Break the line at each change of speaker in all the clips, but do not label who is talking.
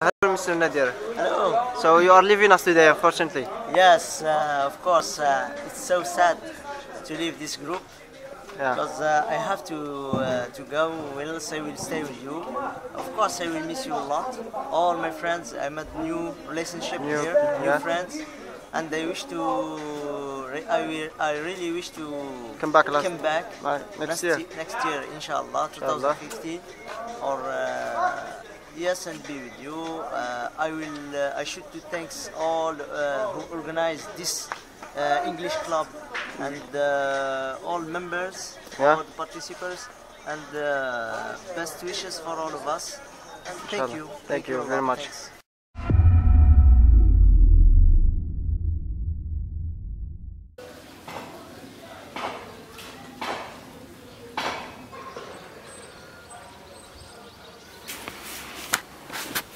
Hello, Mr. Nadir.
Hello.
So you are leaving us today, unfortunately.
Yes, uh, of course. Uh, it's so sad to leave this group
Yeah.
because uh, I have to uh, to go. Else I will stay with you. Of course, I will miss you a lot. All my friends. I met new relationship
New-
here, new friends, and I wish to. Re- I will. I really wish to
Come back last-
Come back
Right, next year.
ye- Next year, inshallah,
Inshallah.
2015, or. Yes, and be with you. Uh, I will. Uh, I should to thanks all uh, who organized this uh, English club and uh, all members,
Yeah.
all the participants, and uh, best wishes for all of us. And thank you.
Thank you
a
very much.
Thanks.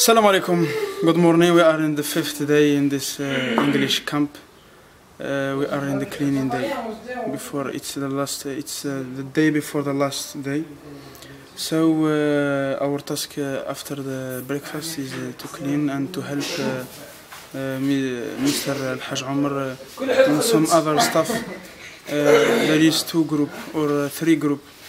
Assalamu alaikum. Good morning. We are in the fifth day in this uh, English camp. Uh, we are in the cleaning day. Before it's the last. It's uh, the day before the last day. So uh, our task uh, after the breakfast is uh, to clean and to help uh, uh, Mr. Al Haj Omar uh, and some other stuff. Uh, there is two group or uh, three group uh,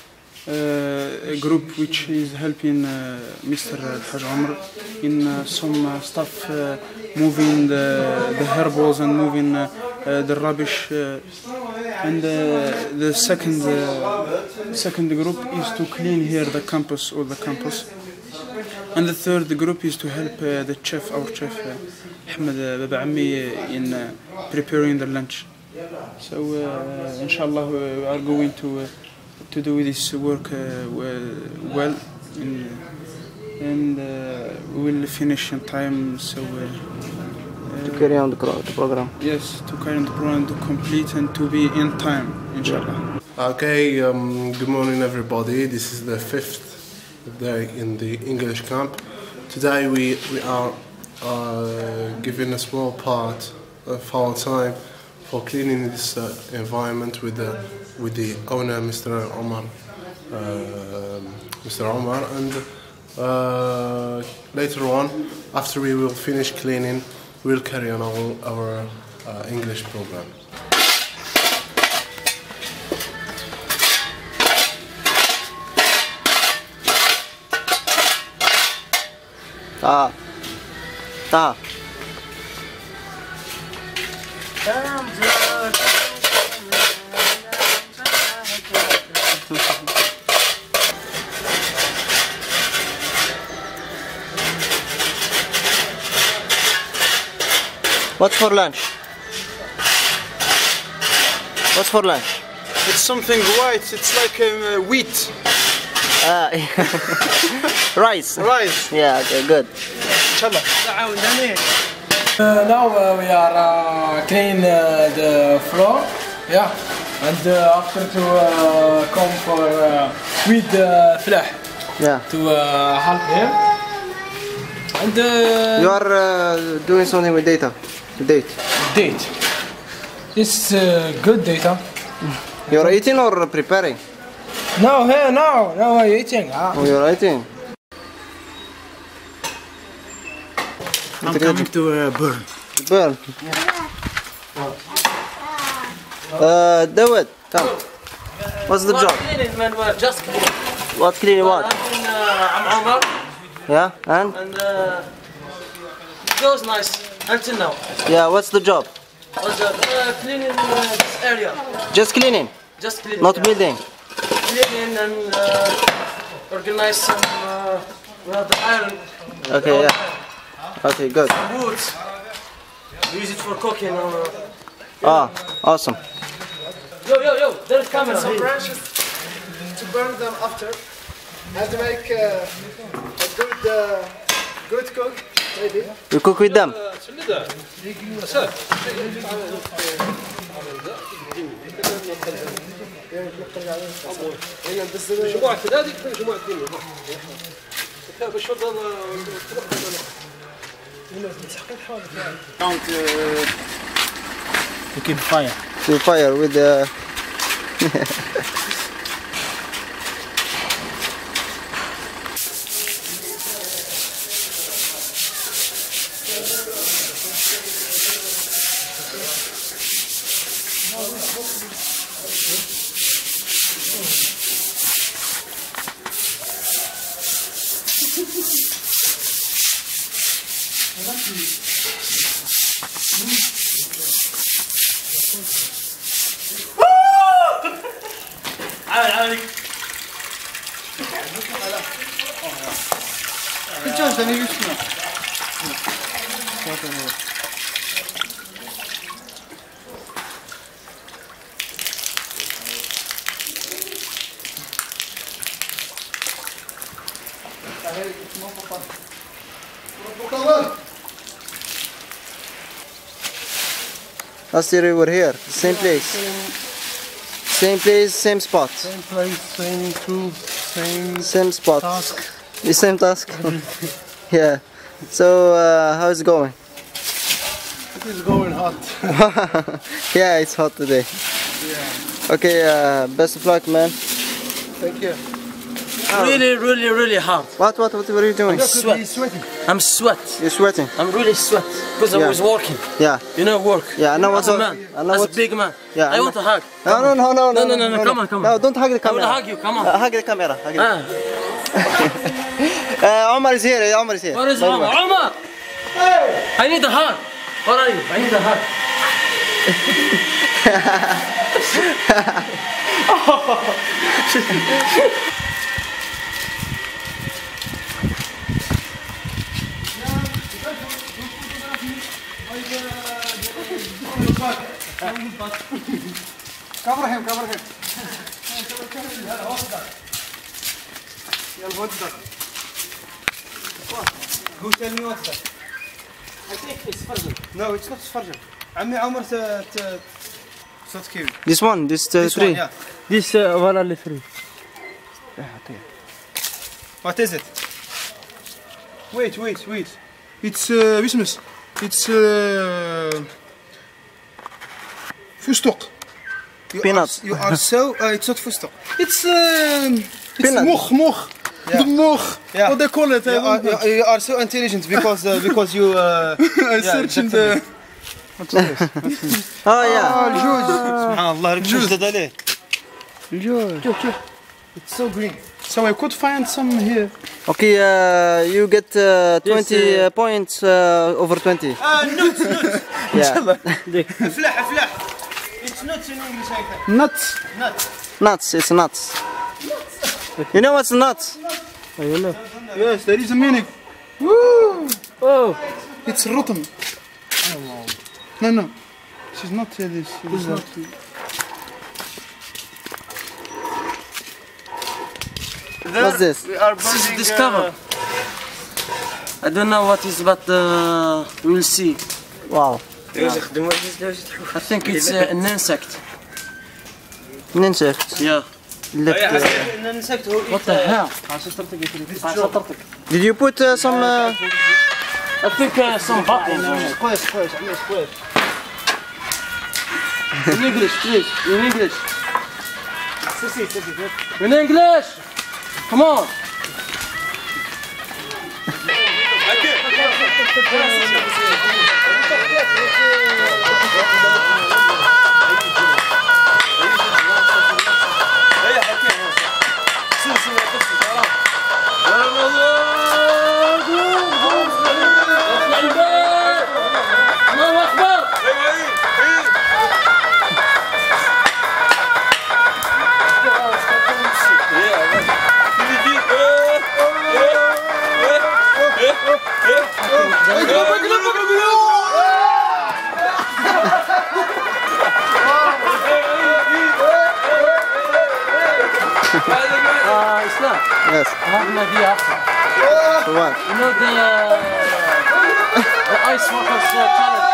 a group which is helping uh, Mr. Haj Omar in uh, some uh, stuff, uh, moving the, the herbals and moving uh, uh, the rubbish. Uh, and uh, the second uh, second group is to clean here the campus or the campus. And the third group is to help uh, the chef, our chef, uh, Ahmed uh, Baba Ammi, uh, in uh, preparing the lunch. So, uh, inshallah, we are going to uh, to do this work uh, well, well in, and uh, we will finish in time. So, uh,
To carry on the, pro- the program.
yes, to carry on the program to complete and to be in time, inshallah.
Okay, um, good morning everybody. This is the fifth day in the English camp. Today we, we are uh, giving a small part of our time for cleaning this uh, environment with the, with the owner, Mr. Omar. Mr. Omar, and uh, later on, after we will finish cleaning, we'll carry on our, our uh, English program.
Ah. Ah. What's for lunch? What's for lunch?
It's something white, it's like um, wheat,
Ah, rice.
rice.
Yeah, okay, good.
Inshallah.
Uh, now uh, we are uh, clean uh, the floor, yeah, and uh, after to uh, come for uh, with uh, flah
Yeah.
to uh, help him, and uh,
You are uh, doing something with data. Date.
date. It's uh, good data.
You're eating or preparing?
No, here no, now I'm eating. Ah.
Oh, you're eating.
I'm coming to uh, burn.
Burn. Uh, do it. Come. What's the job?
cleaning man we're just cleaning
What cleaning what?
I'm in uh, I'm Omar
Yeah, and?
and uh, it goes nice until now
Yeah, what's the job?
was uh, uh, cleaning uh, this area
Just cleaning,
just cleaning
not
yeah.
building.
cleaning and uh, organize some uh, we the iron
Okay, yeah. Okay, good.
woods we use it for cooking or
Ah, awesome.
yo yo yo there's camera
some branches to burn them after and to make uh, a good uh, good cook
You cook with them.
Count uh, to keep fire.
To fire with the. Last year we were here, same place. Same place, same spot.
Same place, same crew, same
Same spot.
task.
The same task. yeah. So uh, how is it going?
It is going hot.
yeah, it's hot today. Okay, uh, best of luck, man.
Thank you.
Really, really, really hard.
What, what, what were you doing?
Sweat.
sweating.
I'm sweat.
You're sweating.
I'm really sweat because
Yeah.
I was working.
Yeah,
You know, work.
yeah. I know
As
what.
a man,
I know
as a big man.
Yeah, I
I want to hug.
No, no, no, no,
No, no, no, no, come on, come on.
No, don't hug the camera.
I will
camera.
hug you. Come on.
Uh, hug the camera. Hug the...
Ah,
Uh, Omar is here. Omar is here.
where is
By the
Omar?
way.
Omar! I need a hug. Where are you? I need a hug.
Cover him, cover him. Who tell me what's that?
I think it's frozen.
No, it's not Sfarjan. عمي عمر ت ت صوت كيف؟
This one, this, uh,
This
three.
one, yeah.
This uh, one only three.
What is it? Wait, wait, wait. It's uh, بسمس. It's uh, فستق. You
Peanuts.
Are, you are so. Uh, it's not فستق. It's um, it's
Peanut.
مخ مخ. The مخ. Yeah. What they call it?
uh,
You are, you are- you are so intelligent because uh, because you uh,
uh,
searching the.
Oh yeah.
الجوج. سبحان الله الجوج زاد عليه.
It's so green.
So I could find some here.
Okay, uh, you get uh, 20
This, uh,
uh, points uh, over 20.
Ah, nuts, nuts.
Yeah.
فلاح فلاح. It's nuts in English, I think. Nuts. Nuts.
Nuts, it's nuts. nuts. You know what's nuts?
Yes, there is a meaning. Woo!
Oh,
It's rotten. No, no. She's not uh, this. It's not.
What's this?
this is discover. I don't know what is, but uh, we'll see.
Wow.
I think it's uh, an insect.
An insect.
Yeah.
Left. uh,
What the hell?
Did you put uh, some? Uh,
I think uh, some buttons on it.
Squash, squash, I mean squash.
In English, please. In English. In English. Come on. Vai, Uh, Islam,
yes.
I have an idea after.
For what?
You know the the ice waters uh, challenge.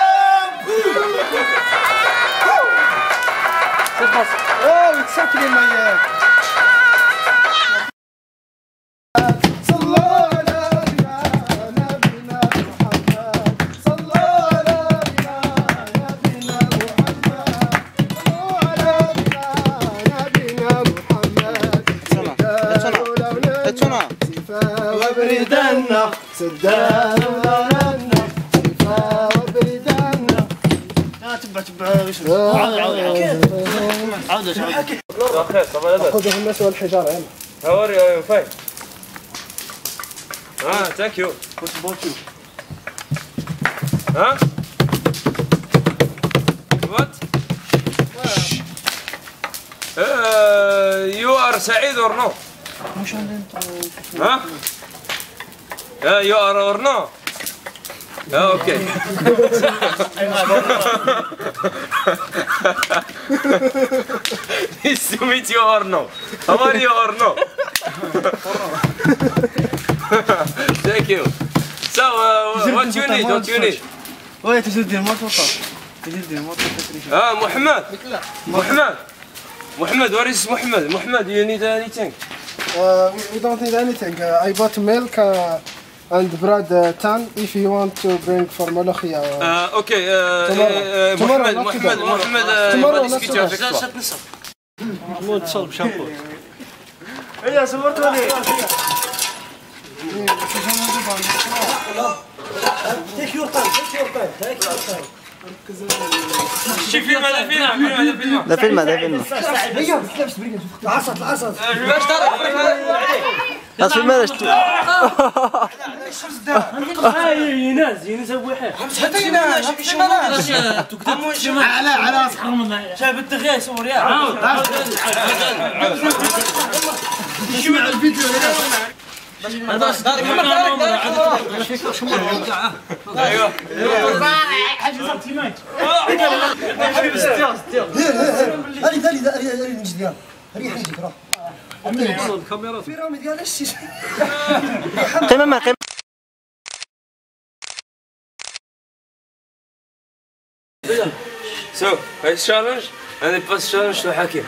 Sit back.
Oh, it's something in my uh, سدام
غرقنا فاو بيدنا لا تبع تبع عود عود عود
عود خير صباح الخير خذ الناس والحجاره يلا هاو ار يو فاين ها ثانك يو وات اباوت يو ها وات يو ار سعيد اور نو ها Uh, you are or no? Ah, okay. nice to meet you or no? How are you or no? Thank you. So, uh, what you need? What you need?
وين تجدي ما توقع تجدي ما توقع
Ah, Muhammad. Muhammad. Muhammad, where is Muhammad? Muhammad, you need anything?
Uh, we- we don't need anything. Uh, I bought milk uh, and Brad uh, Tan if you want to bring for Malachi. Uh,
uh, okay, uh,
tomorrow.
Uh, Muhammad,
tomorrow,
Muhammad, Muhammad, uh,
tomorrow, not today.
محمود صلب شامبور.
إيه صورتوني. تيك يور تايم تيك يور تايم تيك يور تايم
شي فيلم هذا فيلم هذا فيلم
هذا فيلم هذا فيلم
العصا العصا
باش تعرف
أصلا ما نشتو
يناز يناز ابو حير حتى يناز
على على صحر من
جاب الدغيا سوريا
اسمع الفيديو
هنا
هذه هذه هذه نجد ريح نجد روح الكاميرا في راه متقال شي
قيمه ما قيمه
So, this challenge, and it was challenge to Hakim.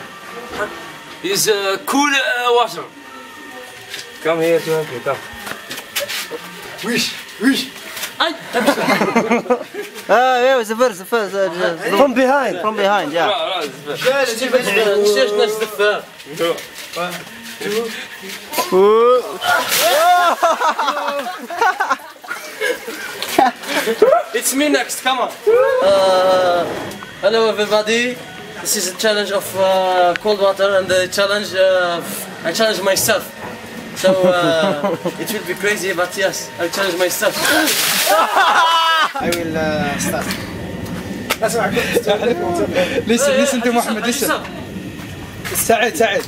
He's uh, cool uh, water. Come here to Hakim, come.
Wish, wish. آه أيوه زفر زفر فروم بيهايند فروم بيهايند يا
لا لا
زفر ليش ناس زفر Two. It's me next, come on. Uh, hello everybody. This is a challenge of uh, cold water and the challenge, uh, I challenge myself. So uh, it will be crazy, but yes, I challenge myself.
I will uh, start. listen, listen to Muhammad, listen. سعيد سعيد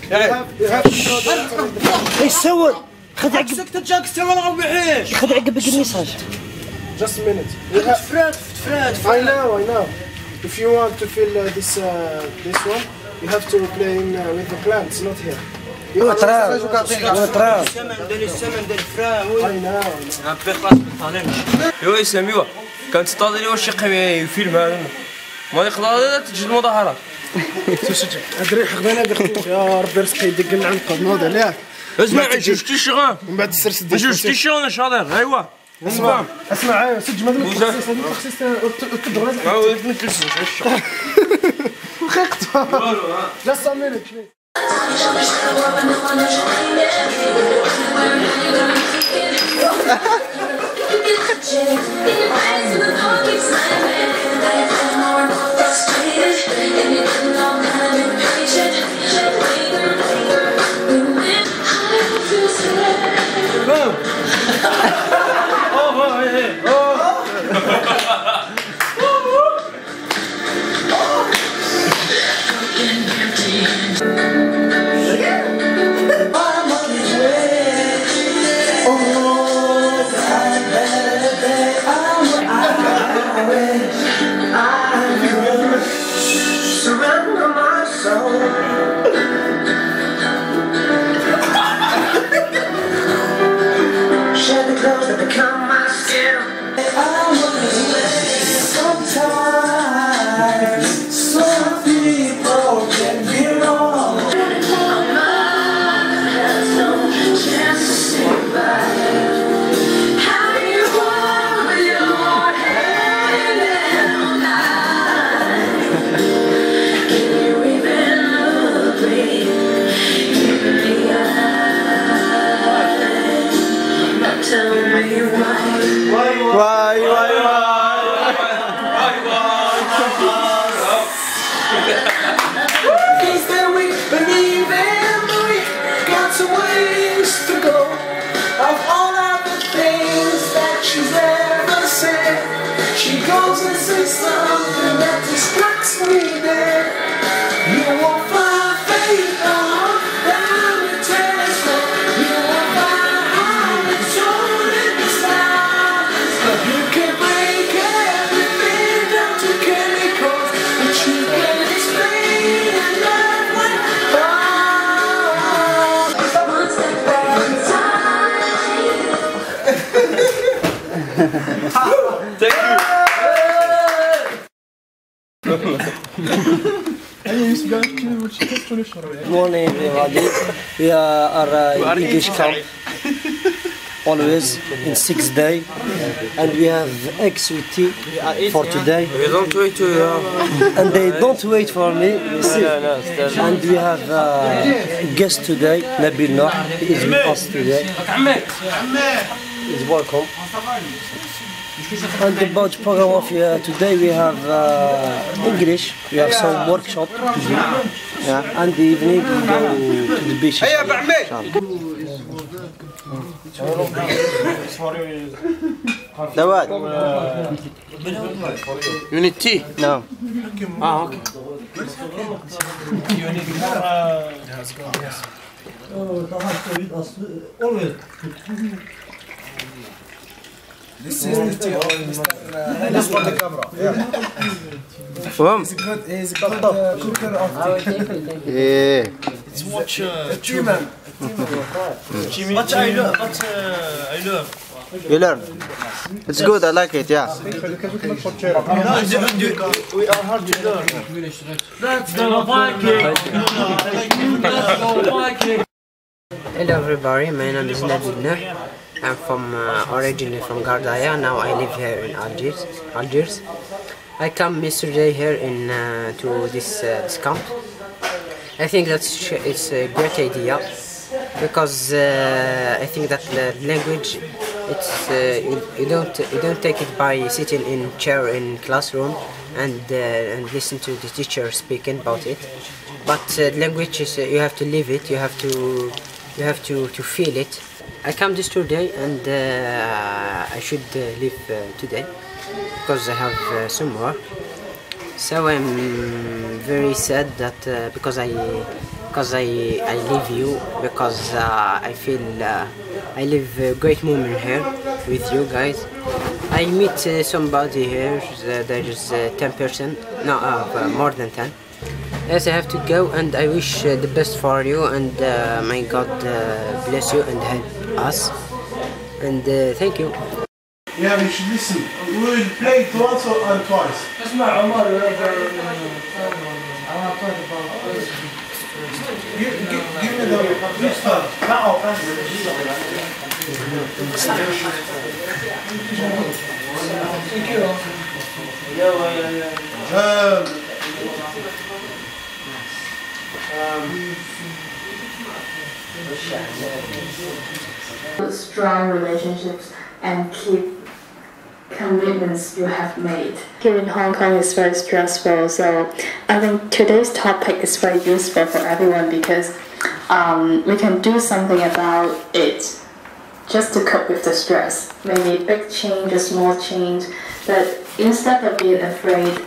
إيش سوى؟ خذ عقب. سكت جاك استوى الربعين خذ عقب القميص
just a minute. We have I know I know. If you want to fill uh, this uh, this one you have to play in, uh, with the plants not here. You have
تراب
I know
ايوا يسلم ايوا كانت تطالي واش يقي فيلم هذا؟ ما يقدر تجي المظاهرات
يا ربي رزقي يدق العنق نوض عليها
اسمع جوج تيشغا
من بعد السر سد
جوج تيشغا أنا شاطر ايوا
اسمع اسمع ايوا سج ما دام تخصيص هذه تخصيص تدور
هذا ما تلبسوش خيقت لا سامينك شوي
Morning, everybody. We are uh, English camp always in sixth day, and we have eggs with tea for today.
We don't wait to uh,
And they don't wait for me. see.
no, no, still.
And we have uh, guest today, Nabil Noor. Is with us today. He's welcome. And about program of uh, today, we have uh, English. We have some workshop to do. Yeah. And the evening we go to the beach.
Dawad.
You need tea?
No.
Ah, okay.
This is the tea This for the camera. Yeah.
Faham?
He's a good, he's a good uh, cooker of tea.
Yeah.
Let's watch uh,
The tea man.
Jimmy. But I love, but uh, I love.
You learn. It's good. I like it. Yeah.
No, the- the- we are hard to learn.
That's the Viking.
Hello everybody, my name is Nabil Noor. I'm from uh, originally from Ghardaia. Now I live here in Algiers. Algiers. I come yesterday here in uh, to this uh, this camp. I think that it's a great idea because uh, I think that the language it's uh, you, you don't you don't take it by sitting in chair in classroom and uh, and listen to the teacher speaking about it. But language is you have to live it. You have to you have to, to feel it. I come this today and uh, I should uh, leave uh, today because I have some work. So I'm very sad that uh, because I because I I leave you because uh, I feel uh, I live a great moment here with you guys. I meet somebody here. There is ten person, no, more than ten. Yes, I have to go, and I wish the best for you, and may God bless you and help us. And uh, thank you.
Yeah, we should listen. We will play it once or and twice.
اسمع عمر
Give, give, give me the this time. Now, Um,
Strong relationships and keep commitments you have made. Here in Hong Kong is very stressful, so I think today's topic is very useful for everyone because um, we can do something about it just to cope with the stress. Maybe big change, a small change, but instead of being afraid,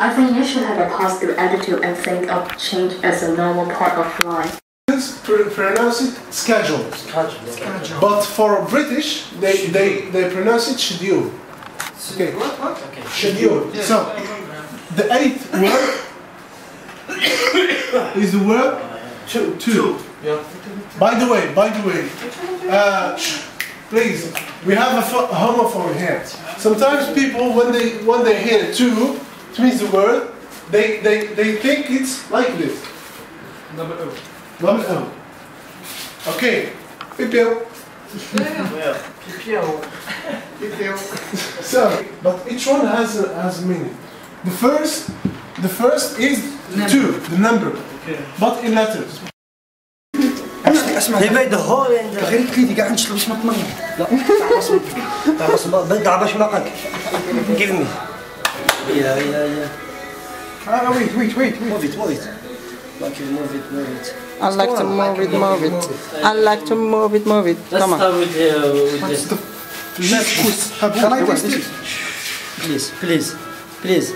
I think you should have a positive attitude and think of change as a normal part of life.
Pr- pronounce it schedule. But for British, they, they, they pronounce it schedule. Okay. what what? Schedule. So, the eighth word is the word two. two. Yeah. By the way, by the way, uh, please, we have a homophone here. Sometimes people, when they when they hear two, it means the word, they, they, they think it's like this. Double O. Double O. Okay. Pipio. So, but each one has a, has a meaning. The first, the first is two, the number, but in letters.
اسمع دابا ذا هو غير كليدي كاع نشرب باش ما تمرض لا تاع باش ما تاع باش ما قاك give me yeah yeah yeah
Ah, wait, wait, wait,
like you move it move it
I like to move it, move it. I like to move it, move it.
Let's
Come on.
start with, uh, with this.
Can I taste it?
Please, please, please.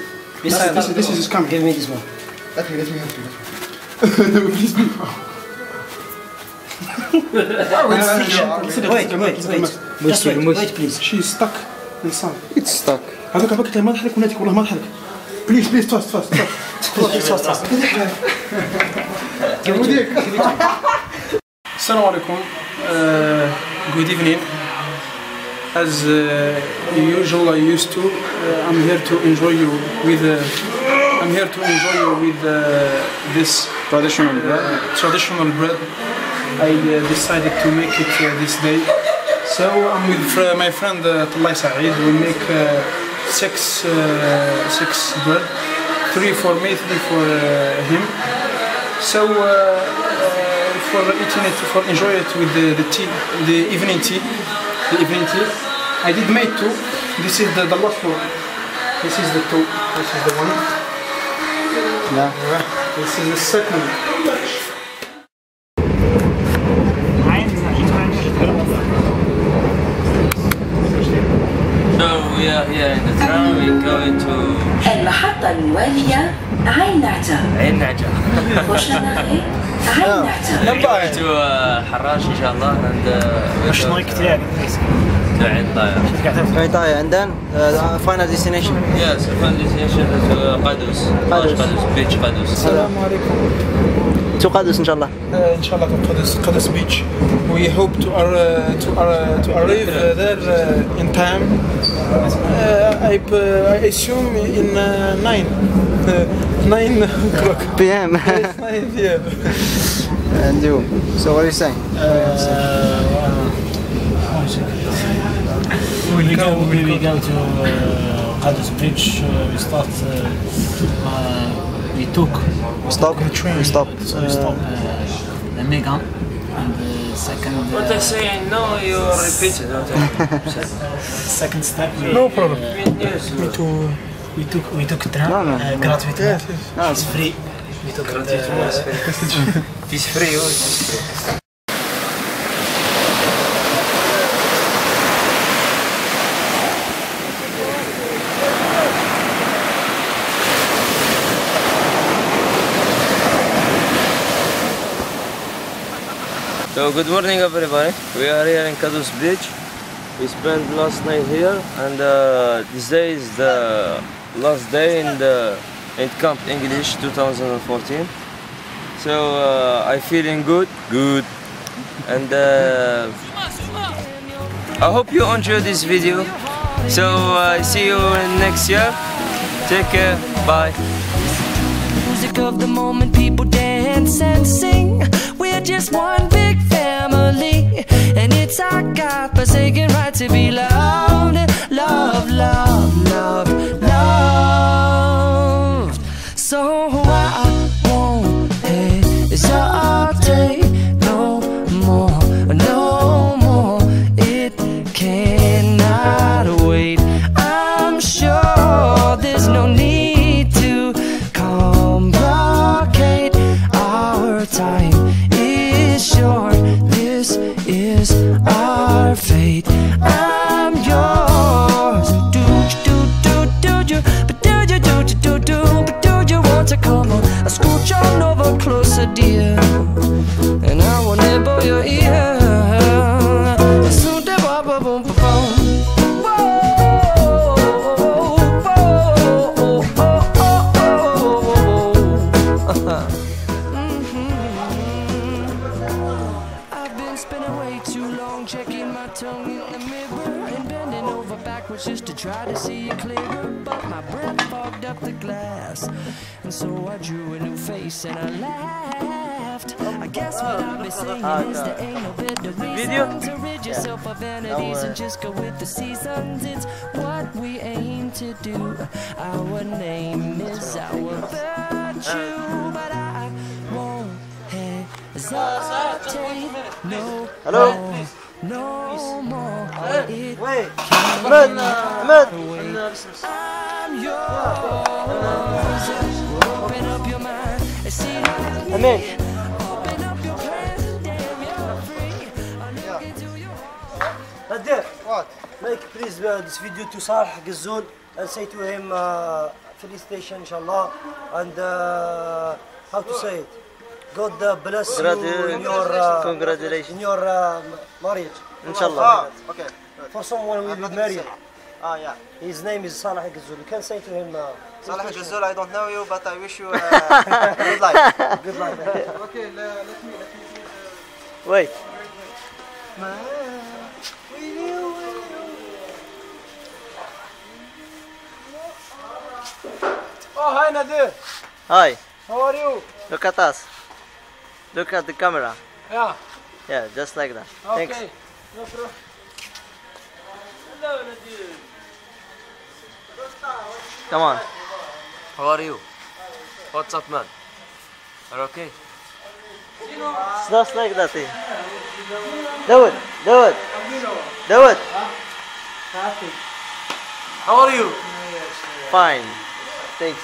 Be
This-
silent.
this is- this is coming.
Give me this one.
Let me, let me help you. Please be.
Wait, wait, wait. Just wait, wait, please.
She's stuck inside.
It's stuck.
هذاك باك ما ضحك وناتك والله ما ضحك. Please, please, fast, fast, fast.
Please, fast, fast.
Assalamu alaikum. Uh, good evening. As uh, usual, I used to. Uh, I'm here to enjoy you with. Uh, I'm here to enjoy you with uh, this traditional bread. traditional bread. I uh, decided to make it uh, this day. So I'm with fr- my friend uh, Talai Saeed. We make uh, six uh, six three for me, three for uh, him. So uh, uh, for eating it, for enjoy it with the, the tea, the evening tea, the evening tea. I did make two. This is the, the last one. This is the two. This is the one.
Yeah.
This is the second.
خطا وهي عين نعجة
عين نعجة
خوش عين نعجة
طيب. نبغى حراش إن شاء الله.
عند
إيش نايك تاعك عين طاير.
عين طاير.
عندنا فاينل ديستنيشن يس فاينل ديستنيشن قادوس.
قادوس.
بيتش قادوس.
السلام عليكم.
To Qadus, inshallah.
Uh, inshallah to Qadus, Qadus beach. We hope to ar- to ar- to arrive uh, there uh, in time. Uh, I, uh, I assume in uh, nine, uh, nine o'clock.
PM.
Yes, nine PM.
and you. So what are you saying?
We go, we, we go to uh, Qadis Bridge. Uh, we start. Uh, uh, we took.
We stop.
The train.
We stop.
So we stop. Uh, Megan. And the second.
What I say, no, you repeat it.
Second step. We,
No problem.
Yes.
Me too.
We took we took train.
No, no.
Uh, gratuitement.
Yes, yes.
It's free. We took
Gratuitement, it's free. It's free. it's free. So good morning everybody. We are here in Kadus Beach. We spent last night here and uh, this day is the last day in the in Camp English 2014. So uh, I feeling good, good, and uh, I hope you enjoy this video. So uh, see you next year. Take care. Bye.
music of the moment, people dance and sing. We're just one big family, and it's our God-forsaken right to be loved, loved, loved, loved, loved. So I drew a new face and I laughed. I guess what I've been saying is there ain't no better reason to rid yourself of vanities and just go with the seasons. It's what we aim to do. Our name is our virtue, but I won't hesitate no
Hello?
no more. It
Wait, Ahmed.
I'm yours.
Nadir,
What?
make please uh, this video to Salih Gazzoul and say to him uh, felicitation inshallah and uh, how to say it God uh, bless you
Gratu-
in your uh,
Congratulations.
in your uh, marriage
Inshallah.
Ah, okay for someone will be married
Ah, yeah.
his name is Salah Gazul you can say to him uh,
Salah Gazul, I don't know you, but I wish you uh, good life.
good luck
Okay, le- let me let me.
Wait.
Oh, hi Nadir.
Hi.
How are you?
Look at us. Look at the camera.
Yeah.
Yeah, just like that.
Okay.
Thanks.
No problem.
Hello, Nadir.
Come on.
How are you? What's up, man? Are you okay?
It's just like that. eh? Do it. Do it. Do it.
How are you?
Fine. Thanks.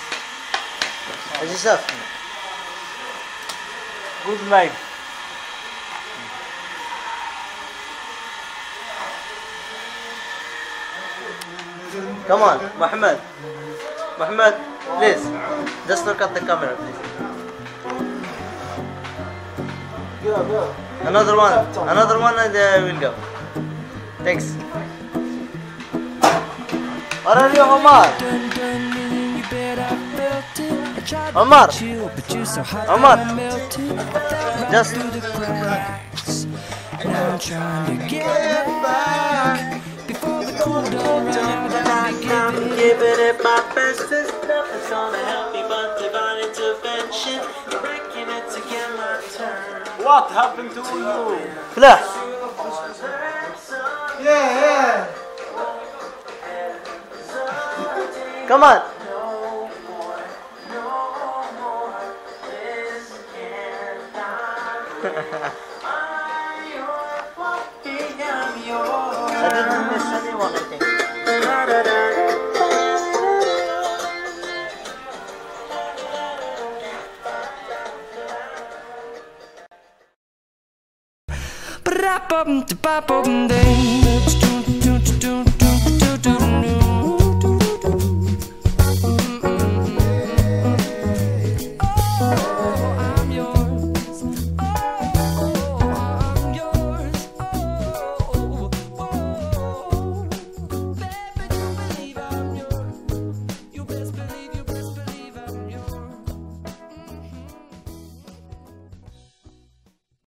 How's yourself?
Good life.
Come on, Muhammad. Muhammad, please. Just look at the camera, please. Another one. Another one and uh, we'll go. Thanks. Where are you, Omar? Omar. Omar. Just.
Now I'm trying to get back before the cold don't run out. I'm giving it my best. There's nothing's gonna help me but divine intervention. Breaking it to get my turn.
What happened to you?
Flash.
Yeah, yeah.
Come on. I didn't miss anyone, I think.
Up up and down, up and down.